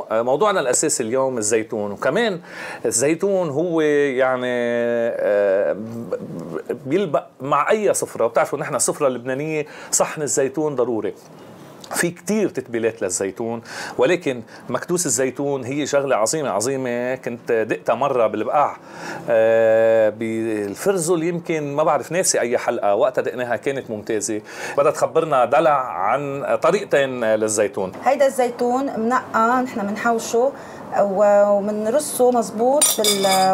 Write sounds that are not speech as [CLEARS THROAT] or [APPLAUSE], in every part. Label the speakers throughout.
Speaker 1: موضوعنا الأساسي اليوم الزيتون. وكمان الزيتون هو يعني آه، بيلبق مع أي سفرة. بتعرفوا نحن السفره اللبنانيه صحن الزيتون ضروري. في كتير تتبيلات للزيتون ولكن مكدوس الزيتون هي شغلة عظيمة عظيمة. كنت دقتها مرة بالبقاع آه بالفرزل. يمكن ما بعرف ناسي أي حلقة. وقتها دقناها كانت ممتازة. بدها تخبرنا دلع عن طريقتين للزيتون.
Speaker 2: هيدا الزيتون منقى نحن بنحوشه وبنرصه مزبوط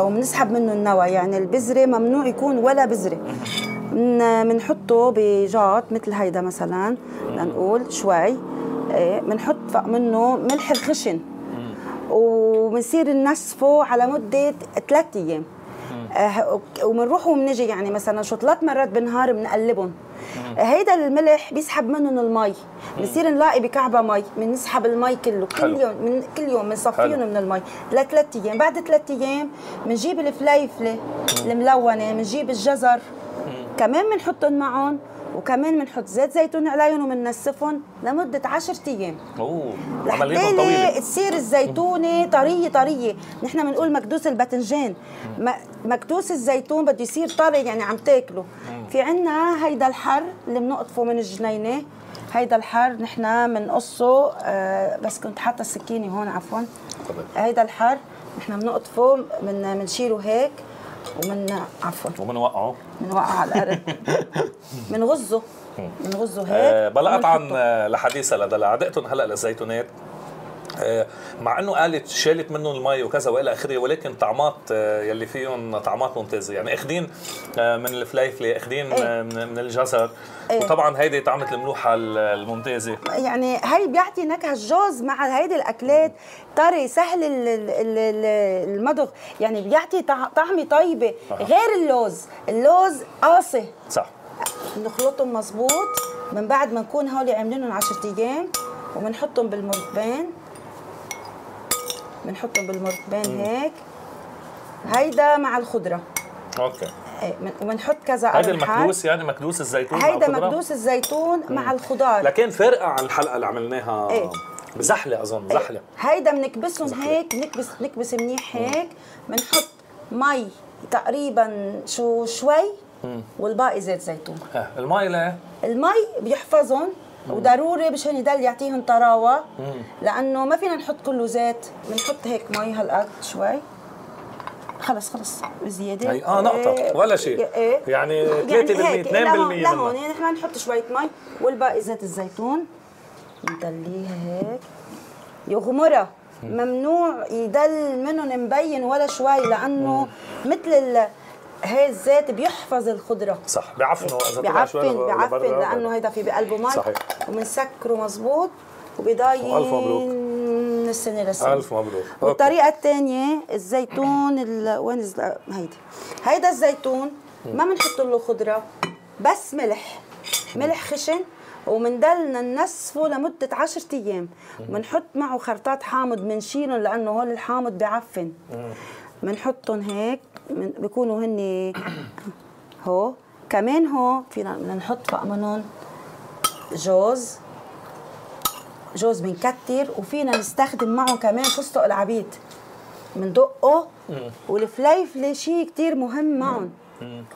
Speaker 2: وبنسحب منه النوى. يعني البذرة ممنوع يكون ولا بذرة. بنحطه بجاط مثل هيدا مثلا لنقول شوي. بنحط إيه، فوق منه ملح الخشن. وبنصير ننسفه على مدة ثلاث أيام. آه، وبنروح وبنجي يعني مثلا شو ثلاث مرات بالنهار بنقلبهم هيدا الملح بيسحب منهم المي. بنصير نلاقي بكعبة مي. بنسحب المي كله. كل يوم من كل يوم بنصفيهم من المي. لثلاث أيام. بعد ثلاث أيام بنجيب الفليفلة الملونة بنجيب الجزر. كمان بنحطهم معهم وكمان بنحط زيت زيتون عليهم وبننسفهم لمدة 10 أيام.
Speaker 1: أوه
Speaker 2: عمليتهم طويلة. تصير الزيتونه طرية طرية. نحن بنقول مكدوس الباذنجان. مكدوس الزيتون بده يصير طري يعني عم تاكله. في عنا هيدا الحر اللي بنقطفه من الجنينة. هيدا الحر نحن بنقصه آه بس كنت حاطة السكينة هون عفوا. هيدا الحر نحن بنقطفه من بنشيله هيك. ومن عفوا.
Speaker 1: ومنوقعه
Speaker 2: بنوقعه على الأرض. [LAUGHS] بنغزه بنغزه هيك.
Speaker 1: أه بلا قطعا لحديثها لدلع. دقتهم هلأ للزيتونات؟ آه، مع إنه قالت شالت منهم المي وكذا وإلى آخره ولكن طعمات آه، يلي فيهم طعمات ممتازة. يعني اخذين آه، من الفليفلة اخذين إيه؟ من الجزر. إيه؟ وطبعا هيدي طعمة الملوحة الممتازة.
Speaker 2: يعني هي بيعطي نكهة الجوز مع هيدي الأكلات. طري سهل المضغ. يعني بيعطي طعمة طيبة. غير اللوز. اللوز قاسي.
Speaker 1: صح.
Speaker 2: نخلطهم مزبوط من بعد ما نكون هولي عاملينهم 10 أيام وبنحطهم بالمرتبان بنحطهم بالمرتبان هيك. هيدا مع الخضرة.
Speaker 1: okay.
Speaker 2: إيه وبنحط كذا
Speaker 1: هيدا المكدوس يعني مكدوس الزيتون
Speaker 2: هيدا مكدوس الزيتون مم. مع الخضار.
Speaker 1: لكن فارقه عن الحلقة اللي عملناها إيه. بزحلة أظن زحله
Speaker 2: إيه. هيدا بنكبسهم هيك بنكبس بنكبس منيح هيك. بنحط مي تقريبا شو شوي والباقي زيت زيتون.
Speaker 1: المي ليه؟
Speaker 2: المي بيحفظهم. وضروري مشان يضل يعطيهم طراوة. لأنه ما فينا نحط كله زيت بنحط هيك مي هالقد شوي. خلص خلص بزيادة.
Speaker 1: هي آه نقطة إيه ولا شيء. إيه يعني 3% 2%
Speaker 2: يعني لهون يعني نحن نحط شوية مي. والباقي زيت الزيتون. ندليها هيك. يغمرها ممنوع يدل منهم مبين ولا شوي لأنه مثل هي الزيت بيحفظ الخضره
Speaker 1: صح بيعفنه
Speaker 2: إذا بيعفن بيعفن لأنه هيدا في بقلبه مي. صحيح. وبنسكره مزبوط وبضاين
Speaker 1: ألف مبروك.
Speaker 2: من السنة للسنة.
Speaker 1: ألف مبروك.
Speaker 2: والطريقة الثانية الزيتون وين هيدي. هيدا الزيتون ما بنحط له خضرة بس ملح. ملح خشن ومندلنا ننسفه لمدة 10 أيام. بنحط معه خرطات حامض بنشيلهم لأنه هول الحامض بيعفن. بنحطهم هيك. بيكونوا هن [CLEARS THROAT] هو. كمان هو فينا بدنا نحط فوق منهم جوز. جوز بنكتر وفينا نستخدم معه كمان فستق العبيد بندقه والفليفله شيء كثير مهم معهم.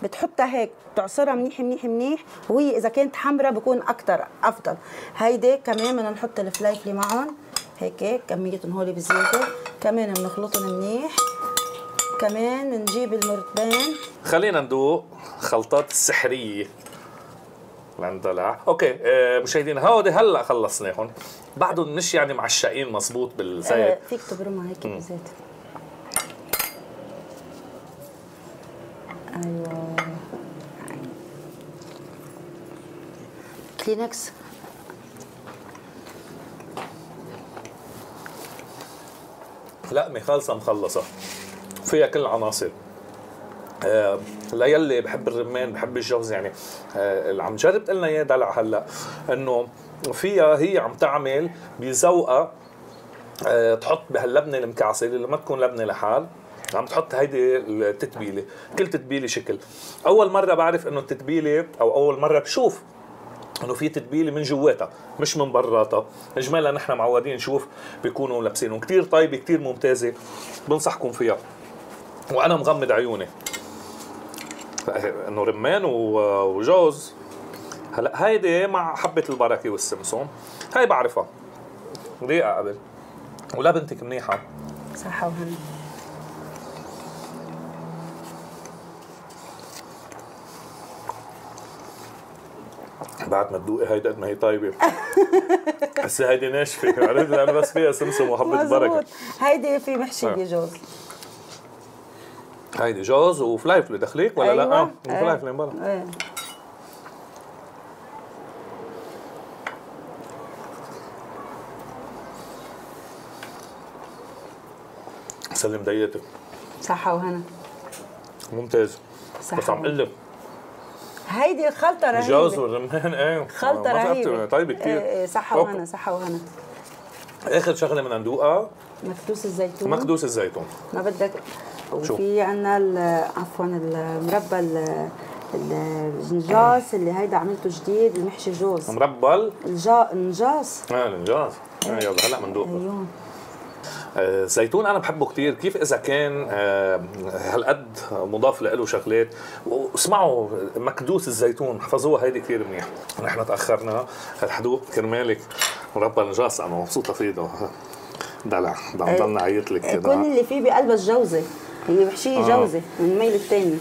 Speaker 2: بتحطها هيك بتعصرها منيح منيح منيح. وهي إذا كانت حمراء بكون أكثر أفضل. هيدي كمان بدنا نحط الفليفله معهم. هيك كميتهم هول بزيادة. كمان بنخلطهم منيح. كمان بنجيب المرتبان
Speaker 1: خلينا ندوق خلطات السحريه لندلع. أوكي آه مشاهدينا هودي هلأ خلصناهم. بعدهم مش يعني معشقين مزبوط بالزيت. آه
Speaker 2: فيك تبرمها هيك بالزيت. أيوه. كلينكس
Speaker 1: لأ مي خالصه مخلصه فيها كل العناصر. آه ليلي بحب الرمان بحب الجوز يعني. آه اللي عم جرب قلنا إياه دلع هلأ إنه فيها هي عم تعمل بذوقها آه تحط بهاللبنة المكعزلة اللي ما تكون لبنة لحال عم تحط هيدي التتبيلة كل تتبيلة شكل. أول مرة بعرف إنه التتبيلة أو أول مرة بشوف إنه في تتبيلة من جواتها مش من براتها. اجمالا نحن معودين نشوف بيكونوا لابسينهم. كثير طيبة كثير ممتازة. بنصحكم فيها. وأنا مغمض عيوني. إنه رمان وجوز. هلا هيدي مع حبة البركه والسمسم هاي بعرفها. ريقه قبل. ولا بنتك منيحة.
Speaker 2: صحة وهنا
Speaker 1: بعد ما تدوقي هيدي قد ما هي طيبة. [LAUGHS] هسه هيدي ناشفة. عرفت؟ لأنه بس فيها سمسم وحبة بركه
Speaker 2: هيدي في محشي
Speaker 1: آه.
Speaker 2: بجوز
Speaker 1: هيدي جوز وفليفله دخليك ولا لا؟
Speaker 2: أيوة.
Speaker 1: آه فليفله من برا
Speaker 2: إيه.
Speaker 1: سلم ديتك
Speaker 2: صحة وهنا.
Speaker 1: ممتاز.
Speaker 2: صح
Speaker 1: بس عم أقول لك
Speaker 2: هيدي خلطة رهيبة.
Speaker 1: الجوز والرمان. إيه.
Speaker 2: خلطة رهيبة.
Speaker 1: طيبه كثير
Speaker 2: إيه إيه صحة. وهنا صحة وهنا.
Speaker 1: آخر شغلة بدنا ندوقها
Speaker 2: مكدوس الزيتون.
Speaker 1: مكدوس الزيتون.
Speaker 2: ما بدك؟ وفي عنا ال- عفوا المربى ال- النجاس اللي هيدا عملته جديد المحشي جوز.
Speaker 1: مربل
Speaker 2: الجا النجاس.
Speaker 1: آه الانجاز آه يلا هلا بندوق
Speaker 2: أيوه.
Speaker 1: آه، الزيتون أنا بحبه كتير. كيف إذا كان آه، هالقد مضاف له شغلات؟ واسمعوا مكدوس الزيتون. حفظوها هيدي كثير منيح. نحن تأخرنا. الحدوق كرمالك. مربى نجاس أنا مبسوطه فيه دلع ضلنا عيط لك
Speaker 2: كل
Speaker 1: كده.
Speaker 2: اللي فيه بقلبها الجوزة. هي محشية
Speaker 1: آه.
Speaker 2: جوزة من الميل الثاني.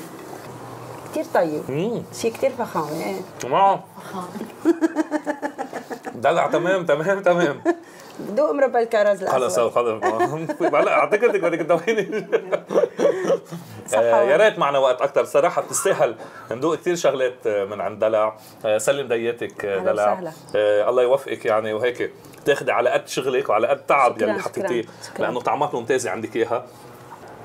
Speaker 2: كتير طيب.
Speaker 1: مم.
Speaker 2: شيء كتير فخام إيه.
Speaker 1: معه [LAUGHS] دلع تمام تمام تمام.
Speaker 2: دوق مربى الكرز
Speaker 1: خلص خلص. هلا اعتقدك بدك آه، يا. ريت معنا وقت أكثر صراحة بتستاهل. ندوق كثير شغلات آه، من عند دلع. آه، سلم دياتك آه، دلع. الله يوفقك يعني وهيك تاخذي على قد شغلك وعلى قد تعب يلي
Speaker 2: شكراً،
Speaker 1: حطيتيه. لأنه طعمات ممتازة عندك إياها.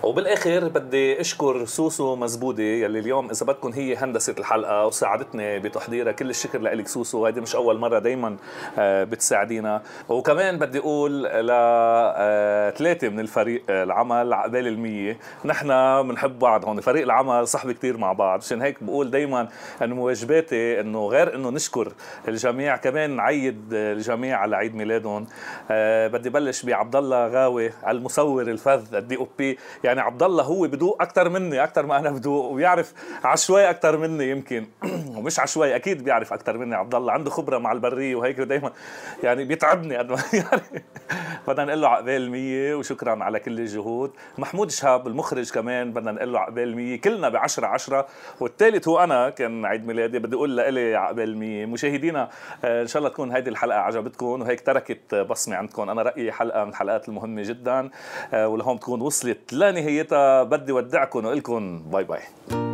Speaker 1: وبالآخر بدي أشكر سوسو مزبودي يلي اليوم إذا بدكم هي هندسة الحلقة وساعدتني بتحضيرها كل الشكر لك سوسو. هيدي مش أول مرة دائما بتساعدينا. وكمان بدي أقول لثلاثه من الفريق آه، العمل عقبال المية. نحن بنحب بعض هون فريق العمل صاحبي كتير مع بعض. عشان هيك بقول دائما إنه مواجباتي إنه غير إنه نشكر الجميع كمان نعيد الجميع على عيد ميلادهم. آه، بدي بلش بعبد الله غاوي المصور الفذ الدي أو بي يعني عبد الله هو بدوق أكثر مني أكثر ما أنا بدوق وبيعرف عشوائي أكثر مني يمكن. [CLEARS THROAT] ومش عشوائي أكيد بيعرف أكثر مني عبد الله عنده خبرة مع البرية وهيك دائما يعني بيتعبني قد ما [LAUGHS] يعني [LAUGHS] بدنا نقول له عقبال المية وشكرا على كل الجهود. محمود شهاب المخرج كمان بدنا نقول له عقبال المية كلنا ب 10 10 والثالث هو أنا كان عيد ميلادي. بدي أقول لإلي عقبال المية مشاهدينا آه، إن شاء الله تكون هيدي الحلقة عجبتكم. وهيك تركت بصمة عندكم أنا رأيي حلقة من الحلقات المهمة جدا. آه، ولهون تكون وصلت لنهايتها. بدي ودعكم وأقول لكم باي باي.